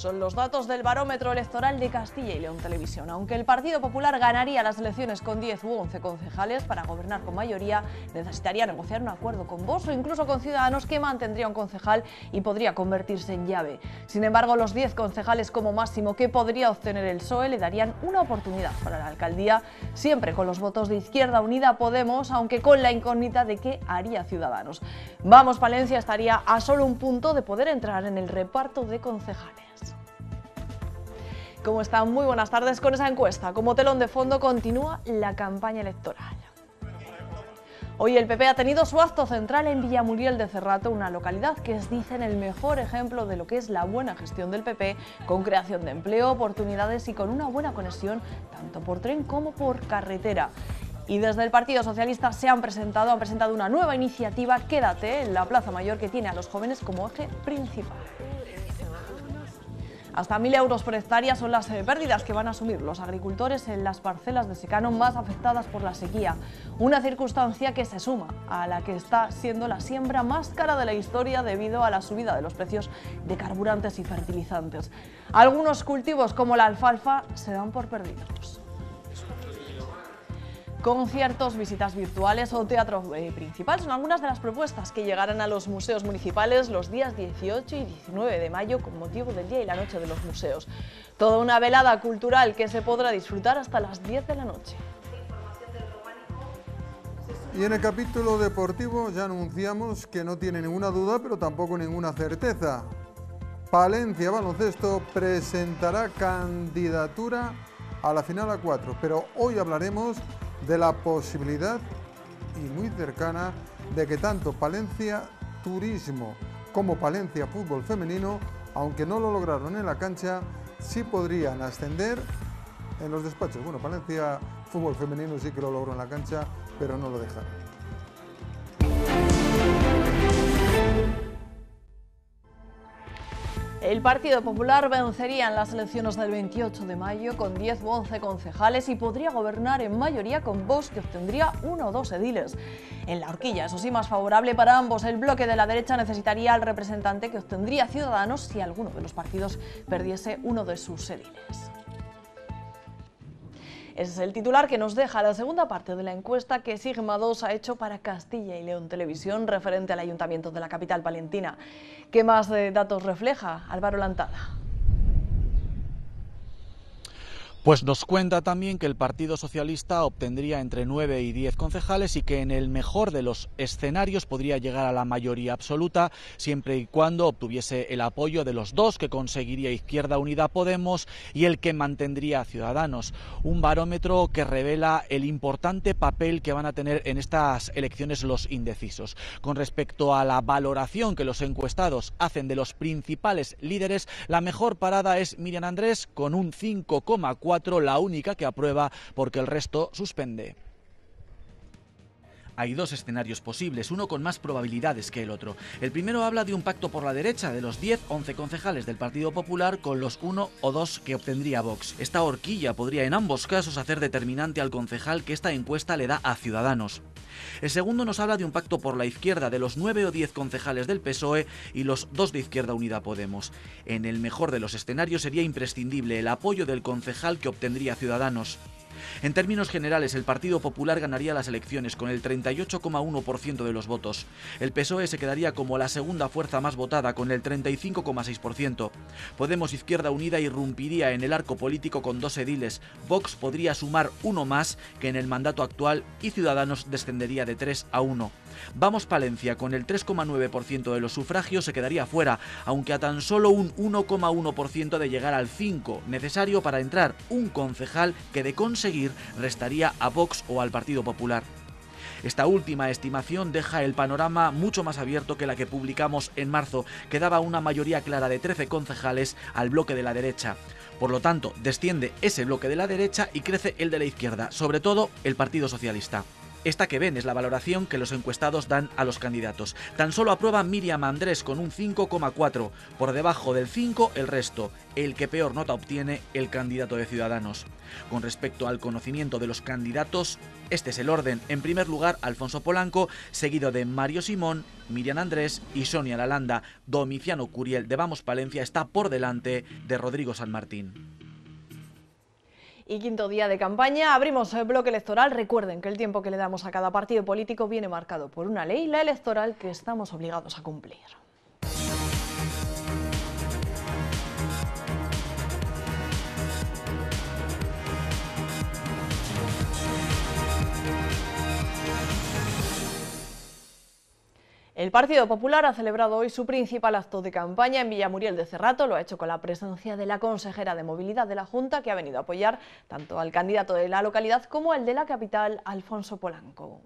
Son los datos del barómetro electoral de Castilla y León Televisión. Aunque el Partido Popular ganaría las elecciones con 10 u 11 concejales para gobernar con mayoría, necesitaría negociar un acuerdo con Vox o incluso con Ciudadanos que mantendría un concejal y podría convertirse en llave. Sin embargo, los 10 concejales como máximo que podría obtener el PSOE le darían una oportunidad para la alcaldía, siempre con los votos de Izquierda Unida Podemos, aunque con la incógnita de qué haría Ciudadanos. Vamos, Palencia estaría a solo un punto de poder entrar en el reparto de concejales. ¿Cómo están? Muy buenas tardes con esa encuesta. Como telón de fondo continúa la campaña electoral. Hoy el PP ha tenido su acto central en Villamuriel de Cerrato, una localidad que es, dicen, el mejor ejemplo de lo que es la buena gestión del PP, con creación de empleo, oportunidades y con una buena conexión tanto por tren como por carretera. Y desde el Partido Socialista se han presentado, han presentado una nueva iniciativa, Quédate, en la Plaza Mayor, que tiene a los jóvenes como eje principal. Hasta 1.000 euros por hectárea son las eh, pérdidas que van a asumir los agricultores en las parcelas de secano más afectadas por la sequía. Una circunstancia que se suma a la que está siendo la siembra más cara de la historia debido a la subida de los precios de carburantes y fertilizantes. Algunos cultivos como la alfalfa se dan por perdidos conciertos, visitas virtuales o teatro eh, principal. Son algunas de las propuestas que llegarán a los museos municipales los días 18 y 19 de mayo con motivo del Día y la Noche de los Museos. Toda una velada cultural que se podrá disfrutar hasta las 10 de la noche. Y en el capítulo deportivo ya anunciamos que no tiene ninguna duda, pero tampoco ninguna certeza. Palencia Baloncesto presentará candidatura a la final a 4, pero hoy hablaremos de la posibilidad y muy cercana de que tanto Palencia Turismo como Palencia Fútbol Femenino, aunque no lo lograron en la cancha, sí podrían ascender en los despachos. Bueno, Palencia Fútbol Femenino sí que lo logró en la cancha, pero no lo dejaron. El Partido Popular vencería en las elecciones del 28 de mayo con 10 u 11 concejales y podría gobernar en mayoría con Vox, que obtendría uno o dos ediles. En la horquilla, eso sí, más favorable para ambos, el bloque de la derecha necesitaría al representante que obtendría Ciudadanos si alguno de los partidos perdiese uno de sus ediles. Ese es el titular que nos deja la segunda parte de la encuesta que Sigma 2 ha hecho para Castilla y León Televisión referente al Ayuntamiento de la capital palentina. ¿Qué más eh, datos refleja Álvaro Lantada? Pues nos cuenta también que el Partido Socialista obtendría entre 9 y 10 concejales y que en el mejor de los escenarios podría llegar a la mayoría absoluta siempre y cuando obtuviese el apoyo de los dos que conseguiría Izquierda Unida Podemos y el que mantendría Ciudadanos. Un barómetro que revela el importante papel que van a tener en estas elecciones los indecisos. Con respecto a la valoración que los encuestados hacen de los principales líderes, la mejor parada es Miriam Andrés con un 5,4 la única que aprueba porque el resto suspende. Hay dos escenarios posibles, uno con más probabilidades que el otro. El primero habla de un pacto por la derecha de los 10-11 concejales del Partido Popular con los 1 o 2 que obtendría Vox. Esta horquilla podría en ambos casos hacer determinante al concejal que esta encuesta le da a Ciudadanos. El segundo nos habla de un pacto por la izquierda de los 9 o 10 concejales del PSOE y los dos de Izquierda Unida Podemos. En el mejor de los escenarios sería imprescindible el apoyo del concejal que obtendría Ciudadanos. En términos generales, el Partido Popular ganaría las elecciones con el 38,1% de los votos. El PSOE se quedaría como la segunda fuerza más votada con el 35,6%. Podemos Izquierda Unida irrumpiría en el arco político con dos ediles. Vox podría sumar uno más que en el mandato actual y Ciudadanos descendería de 3 a 1. Vamos Palencia con el 3,9% de los sufragios se quedaría fuera, aunque a tan solo un 1,1% de llegar al 5, necesario para entrar un concejal que de conseguir restaría a Vox o al Partido Popular. Esta última estimación deja el panorama mucho más abierto que la que publicamos en marzo, que daba una mayoría clara de 13 concejales al bloque de la derecha. Por lo tanto, desciende ese bloque de la derecha y crece el de la izquierda, sobre todo el Partido Socialista. Esta que ven es la valoración que los encuestados dan a los candidatos. Tan solo aprueba Miriam Andrés con un 5,4. Por debajo del 5 el resto. El que peor nota obtiene el candidato de Ciudadanos. Con respecto al conocimiento de los candidatos, este es el orden. En primer lugar, Alfonso Polanco, seguido de Mario Simón, Miriam Andrés y Sonia Lalanda. Domiciano Curiel de Vamos Palencia está por delante de Rodrigo San Martín y quinto día de campaña. Abrimos el bloque electoral. Recuerden que el tiempo que le damos a cada partido político viene marcado por una ley, la electoral, que estamos obligados a cumplir. El Partido Popular ha celebrado hoy su principal acto de campaña en Villamuriel de Cerrato. Lo ha hecho con la presencia de la consejera de Movilidad de la Junta, que ha venido a apoyar tanto al candidato de la localidad como al de la capital, Alfonso Polanco.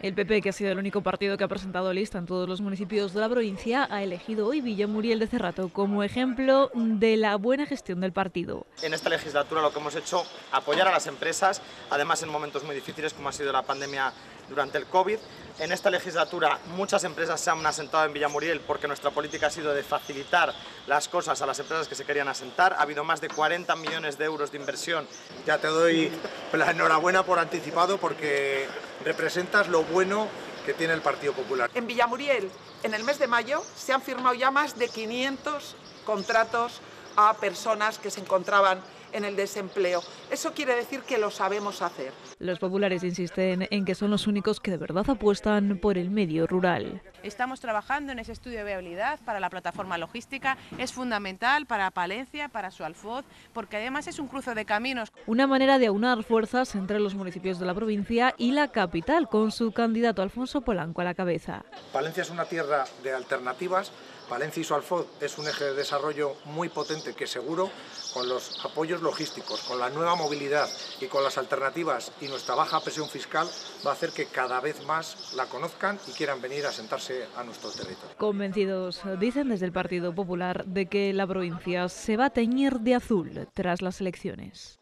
El PP, que ha sido el único partido que ha presentado lista en todos los municipios de la provincia, ha elegido hoy Villamuriel de Cerrato como ejemplo de la buena gestión del partido. En esta legislatura lo que hemos hecho, apoyar a las empresas, además en momentos muy difíciles como ha sido la pandemia durante el COVID. En esta legislatura muchas empresas se han asentado en Villamuriel porque nuestra política ha sido de facilitar las cosas a las empresas que se querían asentar. Ha habido más de 40 millones de euros de inversión. Ya te doy la enhorabuena por anticipado porque representas lo bueno que tiene el Partido Popular. En Villamuriel, en el mes de mayo, se han firmado ya más de 500 contratos a personas que se encontraban en el desempleo. Eso quiere decir que lo sabemos hacer. Los populares insisten en que son los únicos que de verdad apuestan por el medio rural. Estamos trabajando en ese estudio de viabilidad para la plataforma logística. Es fundamental para Palencia, para su alfoz, porque además es un cruce de caminos. Una manera de aunar fuerzas entre los municipios de la provincia y la capital, con su candidato Alfonso Polanco a la cabeza. Palencia es una tierra de alternativas Palencia y su Alfoz es un eje de desarrollo muy potente que seguro, con los apoyos logísticos, con la nueva movilidad y con las alternativas y nuestra baja presión fiscal, va a hacer que cada vez más la conozcan y quieran venir a sentarse a nuestro territorio. Convencidos, dicen desde el Partido Popular, de que la provincia se va a teñir de azul tras las elecciones.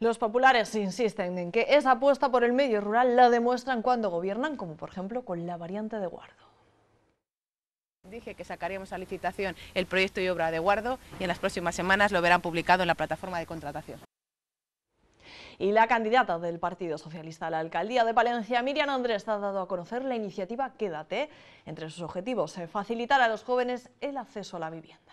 Los populares insisten en que esa apuesta por el medio rural la demuestran cuando gobiernan, como por ejemplo con la variante de Guardo. Dije que sacaríamos a licitación el proyecto y obra de Guardo y en las próximas semanas lo verán publicado en la plataforma de contratación. Y la candidata del Partido Socialista a la alcaldía de Palencia, Miriam Andrés, ha dado a conocer la iniciativa Quédate. Entre sus objetivos, eh, facilitar a los jóvenes el acceso a la vivienda.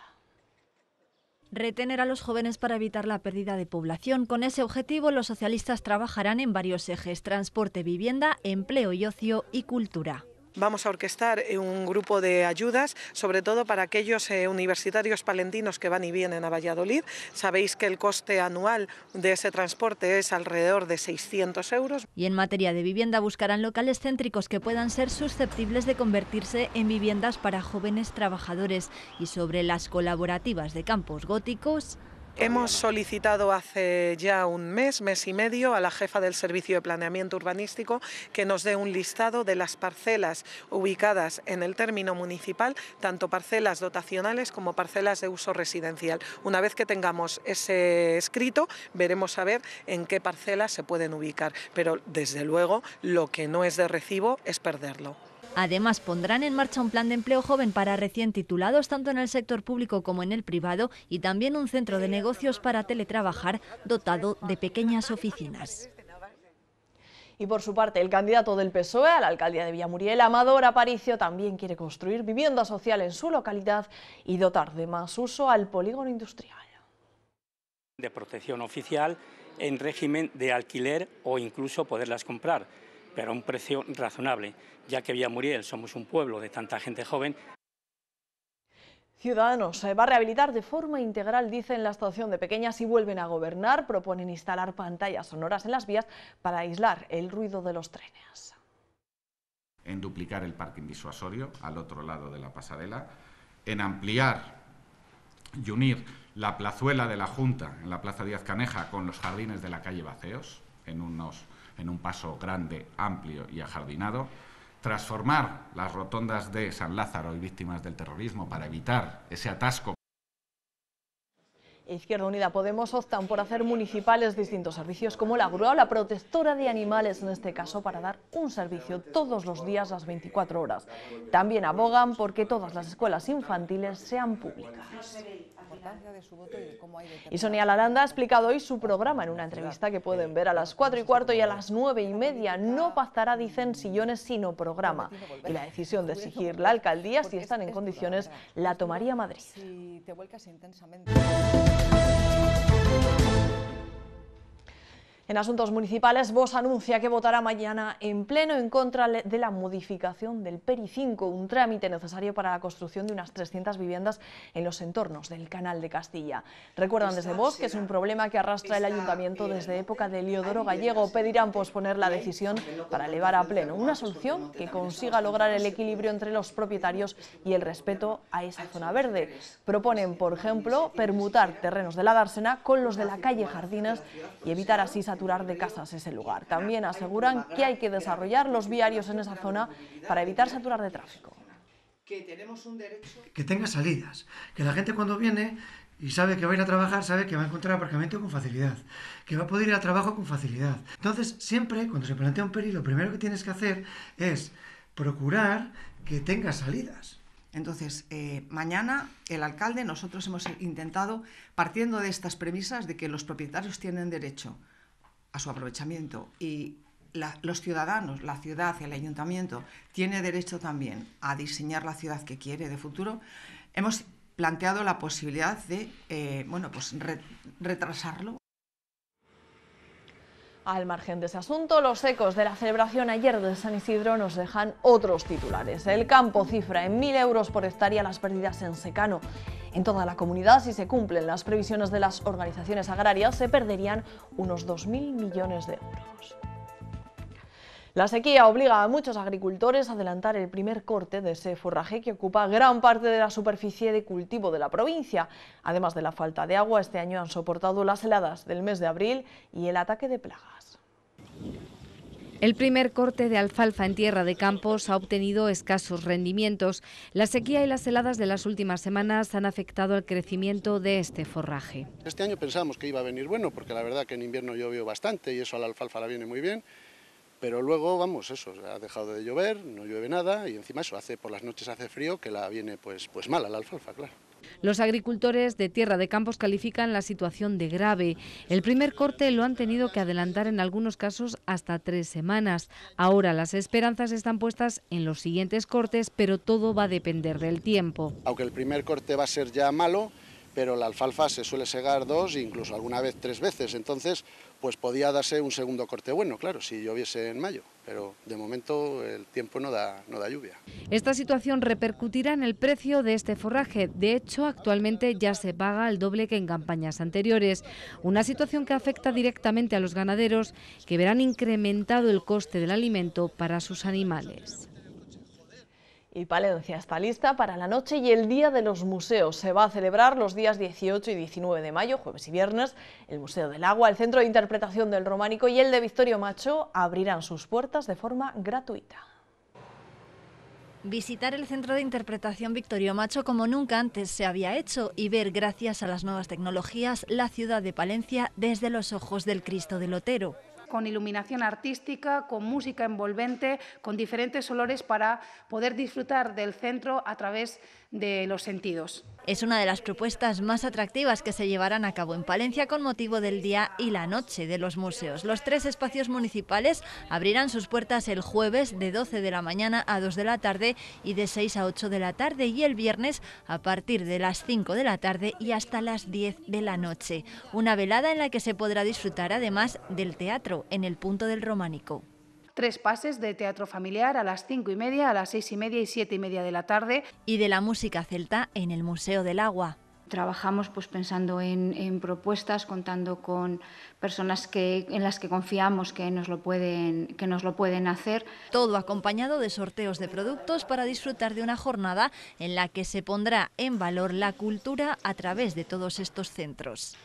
Retener a los jóvenes para evitar la pérdida de población. Con ese objetivo, los socialistas trabajarán en varios ejes, transporte, vivienda, empleo y ocio y cultura. Vamos a orquestar eh, un grupo de ayudas, sobre todo para aquellos eh, universitarios palentinos que van y vienen a Valladolid. Sabéis que el coste anual de ese transporte es alrededor de 600 euros. Y en materia de vivienda buscarán locales céntricos que puedan ser susceptibles de convertirse en viviendas para jóvenes trabajadores. Y sobre las colaborativas de campos góticos, Hemos solicitado hace ya un mes, mes y medio, a la jefa del Servicio de Planeamiento Urbanístico que nos dé un listado de las parcelas ubicadas en el término municipal, tanto parcelas dotacionales como parcelas de uso residencial. Una vez que tengamos ese escrito, veremos a ver en qué parcelas se pueden ubicar, pero desde luego lo que no es de recibo es perderlo. Además, pondrán en marcha un plan de empleo joven para recién titulados, tanto en el sector público como en el privado, y también un centro de negocios para teletrabajar dotado de pequeñas oficinas. Y por su parte, el candidato del PSOE a la alcaldía de Villamuriel, Amador Aparicio, también quiere construir vivienda social en su localidad y dotar de más uso al polígono industrial. De protección oficial en régimen de alquiler o incluso poderlas comprar pero a un precio razonable, ya que Villamuriel somos un pueblo de tanta gente joven. Ciudadanos se va a rehabilitar de forma integral, dicen la estación de Pequeñas, y vuelven a gobernar. Proponen instalar pantallas sonoras en las vías para aislar el ruido de los trenes. En duplicar el parking disuasorio al otro lado de la pasarela, en ampliar y unir la plazuela de la Junta en la Plaza Díaz Caneja con los jardines de la calle Baceos, en unos en un paso grande, amplio y ajardinado, transformar las rotondas de San Lázaro y víctimas del terrorismo para evitar ese atasco Izquierda Unida Podemos optan por hacer municipales distintos servicios como la grúa o la protectora de animales, en este caso para dar un servicio todos los días las 24 horas. También abogan porque todas las escuelas infantiles sean públicas. Y Sonia Laranda ha explicado hoy su programa en una entrevista que pueden ver a las 4 y cuarto y a las 9 y media. No pactará, dicen, sillones, sino programa. Y la decisión de exigir la alcaldía, si están en condiciones, la tomaría Madrid. En asuntos municipales, Vox anuncia que votará mañana en pleno en contra de la modificación del PERI 5, un trámite necesario para la construcción de unas 300 viviendas en los entornos del Canal de Castilla. Recuerdan desde Vox que es un problema que arrastra el ayuntamiento desde época de Leodoro Gallego. Pedirán posponer la decisión para elevar a pleno una solución que consiga lograr el equilibrio entre los propietarios y el respeto a esa zona verde. Proponen, por ejemplo, permutar terrenos de la dársena con los de la calle Jardines y evitar así saturar de casas ese lugar. También aseguran que hay que desarrollar los viarios en esa zona para evitar saturar de tráfico. Que tenemos un derecho... Que tenga salidas, que la gente cuando viene y sabe que va a ir a trabajar, sabe que va a encontrar aparcamiento con facilidad, que va a poder ir al trabajo con facilidad. Entonces, siempre, cuando se plantea un PERI, lo primero que tienes que hacer es procurar que tenga salidas. Entonces, eh, mañana el alcalde, nosotros hemos intentado, partiendo de estas premisas de que los propietarios tienen derecho a su aprovechamiento y los ciudadanos, la ciudad, el ayuntamiento, tiene derecho también a diseñar la ciudad que quiere de futuro, hemos planteado la posibilidad de eh, bueno, pues retrasarlo. Al margen de ese asunto, los ecos de la celebración ayer de San Isidro nos dejan otros titulares. El campo cifra en 1.000 euros por hectárea las pérdidas en secano. En toda la comunidad, si se cumplen las previsiones de las organizaciones agrarias, se perderían unos 2.000 millones de euros. La sequía obliga a muchos agricultores a adelantar el primer corte de ese forraje que ocupa gran parte de la superficie de cultivo de la provincia. Además de la falta de agua, este año han soportado las heladas del mes de abril y el ataque de plagas. El primer corte de alfalfa en tierra de campos ha obtenido escasos rendimientos. La sequía y las heladas de las últimas semanas han afectado el crecimiento de este forraje. Este año pensamos que iba a venir bueno, porque la verdad que en invierno llovió bastante y eso a la alfalfa la viene muy bien. Pero luego, vamos, eso, ha dejado de llover, no llueve nada y encima eso, hace por las noches hace frío que la viene pues, pues mala la alfalfa, claro. Los agricultores de Tierra de Campos califican la situación de grave. El primer corte lo han tenido que adelantar en algunos casos hasta tres semanas. Ahora las esperanzas están puestas en los siguientes cortes, pero todo va a depender del tiempo. Aunque el primer corte va a ser ya malo, pero la alfalfa se suele segar dos, incluso alguna vez tres veces, entonces pues podía darse un segundo corte bueno, claro, si lloviese en mayo, pero de momento el tiempo no da, no da lluvia. Esta situación repercutirá en el precio de este forraje, de hecho actualmente ya se paga el doble que en campañas anteriores, una situación que afecta directamente a los ganaderos que verán incrementado el coste del alimento para sus animales. Y Palencia está lista para la noche y el Día de los Museos. Se va a celebrar los días 18 y 19 de mayo, jueves y viernes. El Museo del Agua, el Centro de Interpretación del Románico y el de Victorio Macho abrirán sus puertas de forma gratuita. Visitar el Centro de Interpretación Victorio Macho como nunca antes se había hecho y ver, gracias a las nuevas tecnologías, la ciudad de Palencia desde los ojos del Cristo del Otero con iluminación artística, con música envolvente, con diferentes olores para poder disfrutar del centro a través los sentidos. Es una de las propuestas más atractivas que se llevarán a cabo en Palencia con motivo del Día y la Noche de los Museos. Los tres espacios municipales abrirán sus puertas el jueves de 12 de la mañana a 2 de la tarde y de 6 a 8 de la tarde y el viernes a partir de las 5 de la tarde y hasta las 10 de la noche. Una velada en la que se podrá disfrutar además del teatro en el punto del románico tres pases de teatro familiar a las cinco y media, a las seis y media y siete y media de la tarde. Y de la música celta en el Museo del Agua. Trabajamos pues, pensando en, propuestas, contando con personas que, en las que confiamos que nos, lo pueden, que nos lo pueden hacer. Todo acompañado de sorteos de productos para disfrutar de una jornada en la que se pondrá en valor la cultura a través de todos estos centros.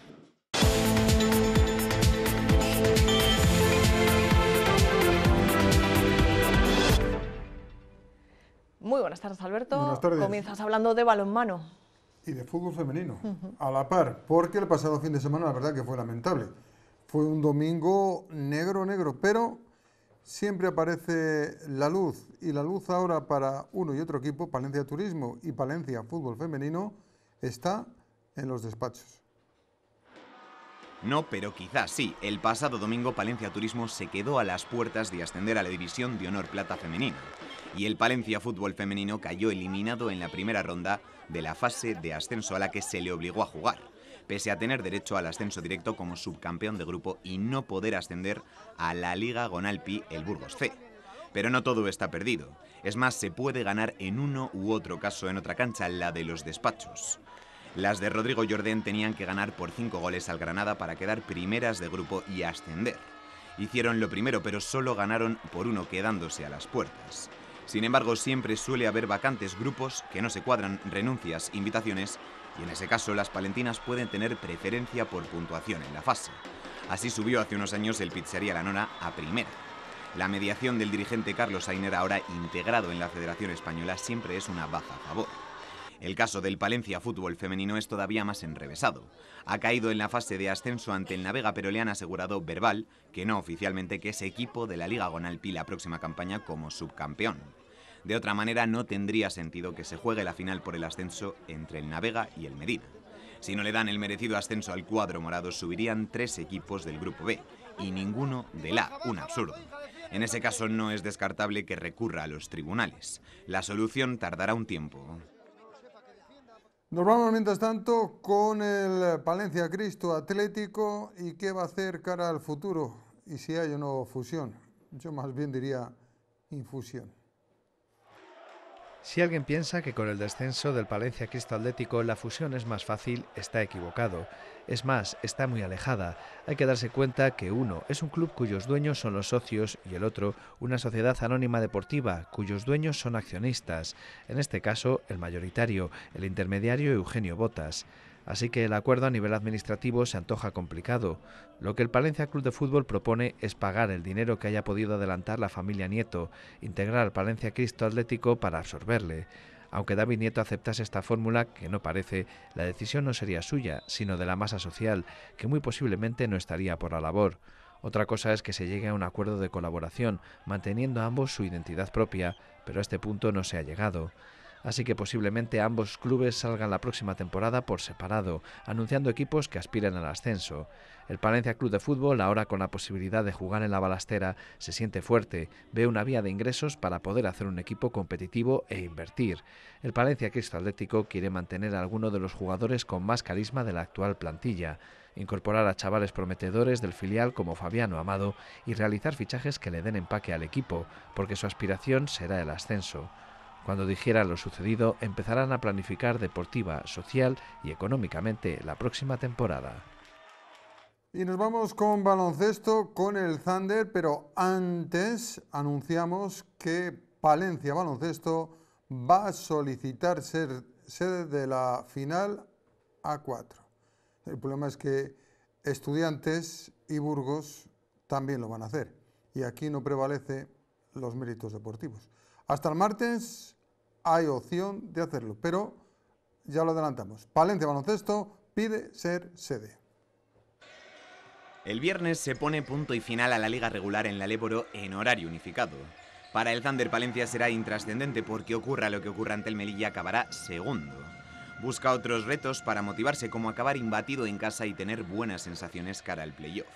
Muy buenas tardes, Alberto. Buenas tardes. Comienzas hablando de balonmano. y de fútbol femenino, a la par, porque el pasado fin de semana la verdad que fue lamentable. Fue un domingo negro, negro, pero siempre aparece la luz y la luz ahora para uno y otro equipo, Palencia Turismo y Palencia Fútbol Femenino, está en los despachos. No, pero quizás sí. El pasado domingo Palencia Turismo se quedó a las puertas de ascender a la División de Honor Plata Femenina. Y el Palencia Fútbol Femenino cayó eliminado en la primera ronda de la fase de ascenso a la que se le obligó a jugar, pese a tener derecho al ascenso directo como subcampeón de grupo y no poder ascender a la Liga Gonalpi el Burgos C. Pero no todo está perdido. Es más, se puede ganar en uno u otro caso en otra cancha, la de los despachos. Las de Rodrigo Jordén tenían que ganar por cinco goles al Granada para quedar primeras de grupo y ascender. Hicieron lo primero, pero solo ganaron por uno, quedándose a las puertas. Sin embargo, siempre suele haber vacantes, grupos que no se cuadran, renuncias, invitaciones, y en ese caso las palentinas pueden tener preferencia por puntuación en la fase. Así subió hace unos años el Pizzería La Nona a primera. La mediación del dirigente Carlos Ainer, ahora integrado en la Federación Española, siempre es una baja favor. El caso del Palencia Fútbol Femenino es todavía más enrevesado. Ha caído en la fase de ascenso ante el Navega, pero le han asegurado verbal, que no oficialmente, que es equipo de la Liga Gonalpi la próxima campaña como subcampeón. De otra manera, no tendría sentido que se juegue la final por el ascenso entre el Navega y el Medina. Si no le dan el merecido ascenso al cuadro morado, subirían tres equipos del Grupo B y ninguno del A, un absurdo. En ese caso no es descartable que recurra a los tribunales. La solución tardará un tiempo. Nos vamos mientras tanto con el Palencia Cristo Atlético y qué va a hacer cara al futuro y si hay o no fusión. Yo más bien diría infusión. Si alguien piensa que con el descenso del Palencia Cristo Atlético la fusión es más fácil, está equivocado. Es más, está muy alejada. Hay que darse cuenta que uno es un club cuyos dueños son los socios y el otro una sociedad anónima deportiva cuyos dueños son accionistas. En este caso, el mayoritario, el intermediario Eugenio Botas. Así que el acuerdo a nivel administrativo se antoja complicado. Lo que el Palencia Club de Fútbol propone es pagar el dinero que haya podido adelantar la familia Nieto, integrar al Palencia Cristo Atlético para absorberle. Aunque David Nieto aceptase esta fórmula, que no parece, la decisión no sería suya, sino de la masa social, que muy posiblemente no estaría por la labor. Otra cosa es que se llegue a un acuerdo de colaboración, manteniendo ambos su identidad propia, pero a este punto no se ha llegado así que posiblemente ambos clubes salgan la próxima temporada por separado, anunciando equipos que aspiren al ascenso. El Palencia Club de Fútbol, ahora con la posibilidad de jugar en la balastera, se siente fuerte, ve una vía de ingresos para poder hacer un equipo competitivo e invertir. El Palencia Cristo Atlético quiere mantener a alguno de los jugadores con más carisma de la actual plantilla incorporar a chavales prometedores del filial como Fabiano Amado y realizar fichajes que le den empaque al equipo, porque su aspiración será el ascenso. Cuando dijeran lo sucedido, empezarán a planificar deportiva, social y económicamente la próxima temporada. Y nos vamos con baloncesto, con el Thunder, pero antes anunciamos que Palencia Baloncesto va a solicitar ser sede de la final A4. El problema es que estudiantes y Burgos también lo van a hacer. Y aquí no prevalece los méritos deportivos. Hasta el martes hay opción de hacerlo, pero ya lo adelantamos. Palencia Baloncesto pide ser sede. El viernes se pone punto y final a la liga regular en la Léboro en horario unificado. Para el Thunder Palencia será intrascendente porque ocurra lo que ocurra ante el Melilla acabará segundo. Busca otros retos para motivarse como acabar imbatido en casa y tener buenas sensaciones cara al playoff.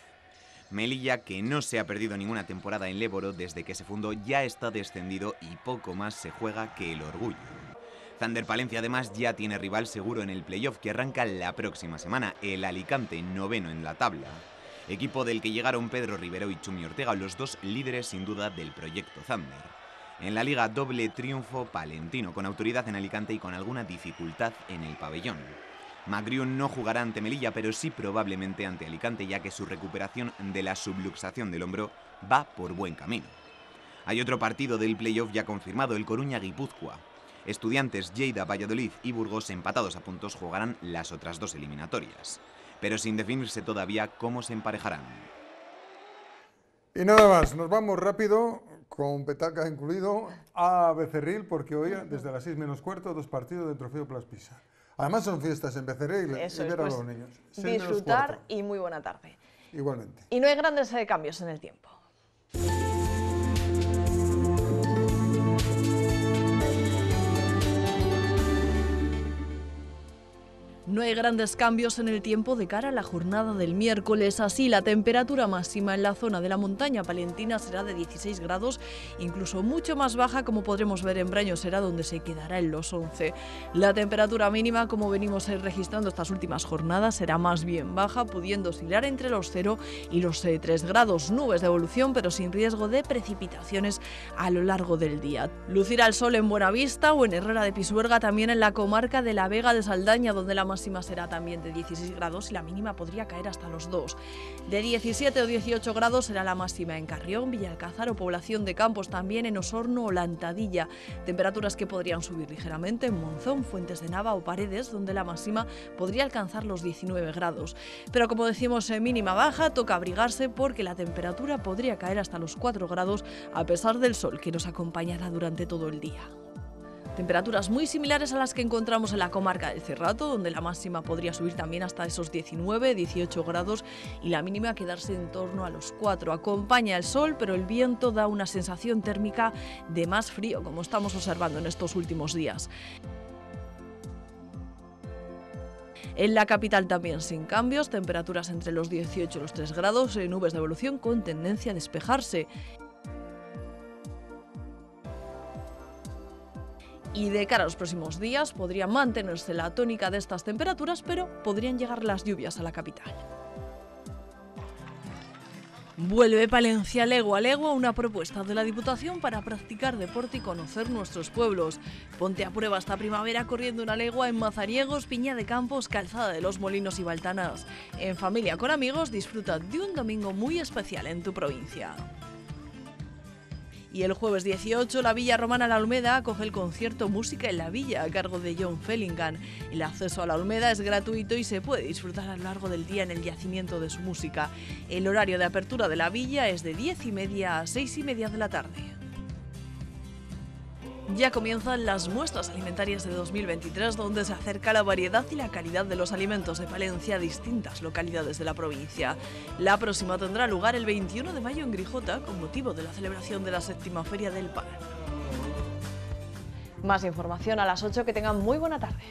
Melilla, que no se ha perdido ninguna temporada en Léboro desde que se fundó, ya está descendido y poco más se juega que el orgullo. Thunder Palencia además ya tiene rival seguro en el playoff que arranca la próxima semana, el Alicante, noveno en la tabla. Equipo del que llegaron Pedro Rivero y Chumi Ortega, los dos líderes sin duda del proyecto Thunder. En la liga doble triunfo palentino, con autoridad en Alicante y con alguna dificultad en el pabellón. Magrión no jugará ante Melilla, pero sí probablemente ante Alicante, ya que su recuperación de la subluxación del hombro va por buen camino. Hay otro partido del playoff ya confirmado, el Coruña-Guipúzcoa. Estudiantes, Lleida, Valladolid y Burgos empatados a puntos jugarán las otras dos eliminatorias, pero sin definirse todavía cómo se emparejarán. Y nada más, nos vamos rápido, con petaca incluido, a Becerril, porque hoy, desde las 6 menos cuarto, dos partidos del Trofeo Plaspisa. Además son fiestas en Becerril y, Eso y ver a pues, los niños. Disfrutar y muy buena tarde. Igualmente. Y no hay grandes eh, cambios en el tiempo. No hay grandes cambios en el tiempo de cara a la jornada del miércoles. Así, la temperatura máxima en la zona de la montaña palentina será de 16 grados, incluso mucho más baja, como podremos ver en Braño, será donde se quedará en los 11. La temperatura mínima, como venimos eh, registrando estas últimas jornadas, será más bien baja, pudiendo oscilar entre los 0 y los 3 grados. Nubes de evolución, pero sin riesgo de precipitaciones a lo largo del día. Lucirá el sol en Buenavista o en Herrera de Pisuerga, también en la comarca de la Vega de Saldaña, donde la máxima será también de 16 grados y la mínima podría caer hasta los 2. De 17 o 18 grados será la máxima en Carrión, Villalcázar o Población de Campos, también en Osorno o Lantadilla. Temperaturas que podrían subir ligeramente en Monzón, Fuentes de Nava o Paredes, donde la máxima podría alcanzar los 19 grados. Pero como decimos en mínima baja, toca abrigarse porque la temperatura podría caer hasta los 4 grados a pesar del sol que nos acompañará durante todo el día. Temperaturas muy similares a las que encontramos en la comarca del Cerrato, donde la máxima podría subir también hasta esos 19-18 grados y la mínima quedarse en torno a los 4. Acompaña el sol, pero el viento da una sensación térmica de más frío, como estamos observando en estos últimos días. En la capital también sin cambios, temperaturas entre los 18 y los 3 grados, nubes de evolución con tendencia a despejarse. Y de cara a los próximos días podría mantenerse la tónica de estas temperaturas, pero podrían llegar las lluvias a la capital. Vuelve Palencia Legua a Legua, una propuesta de la Diputación para practicar deporte y conocer nuestros pueblos. Ponte a prueba esta primavera corriendo una legua en Mazariegos, Piña de Campos, Calzada de los Molinos y Baltanas. En familia con amigos disfruta de un domingo muy especial en tu provincia. Y el jueves 18, la Villa Romana La Olmeda acoge el concierto Música en la Villa a cargo de John Fellingham. El acceso a la Olmeda es gratuito y se puede disfrutar a lo largo del día en el yacimiento de su música. El horario de apertura de la villa es de 10 y media a 6 y media de la tarde. Ya comienzan las muestras alimentarias de 2023 donde se acerca la variedad y la calidad de los alimentos de Palencia a distintas localidades de la provincia. La próxima tendrá lugar el 21 de mayo en Grijota con motivo de la celebración de la séptima Feria del Pan. Más información a las 8, que tengan muy buena tarde.